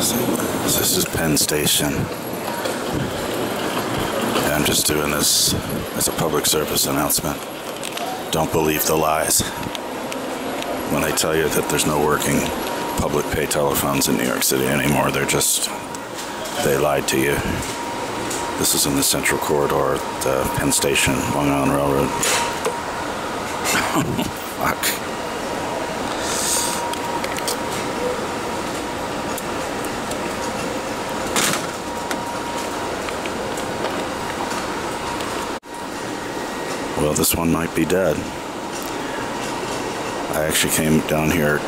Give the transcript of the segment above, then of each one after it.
This is Penn Station. I'm just doing this as a public service announcement. Don't believe the lies. When they tell you that there's no working public pay telephones in New York City anymore, they're just, they lied to you. This is in the Central Corridor, at the Penn Station, Long Island Railroad. Fuck. Well, this one might be dead. I actually came down here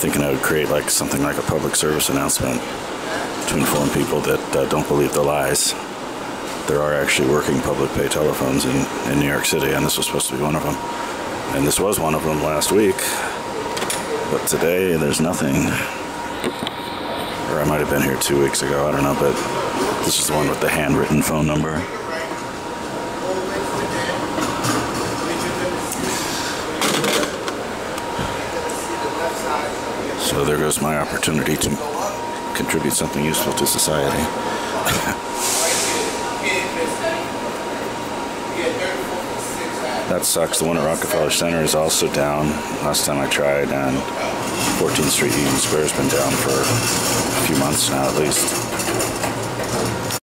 thinking I would create like something like a public service announcement to inform people that uh, don't believe the lies. There are actually working public pay telephones in, in New York City, and this was supposed to be one of them. And this was one of them last week, but today there's nothing. Or I might have been here two weeks ago, I don't know, but this is the one with the handwritten phone number. So there goes my opportunity to contribute something useful to society. that sucks. The one at Rockefeller Center is also down. Last time I tried, and 14th Street Union Square has been down for a few months now at least.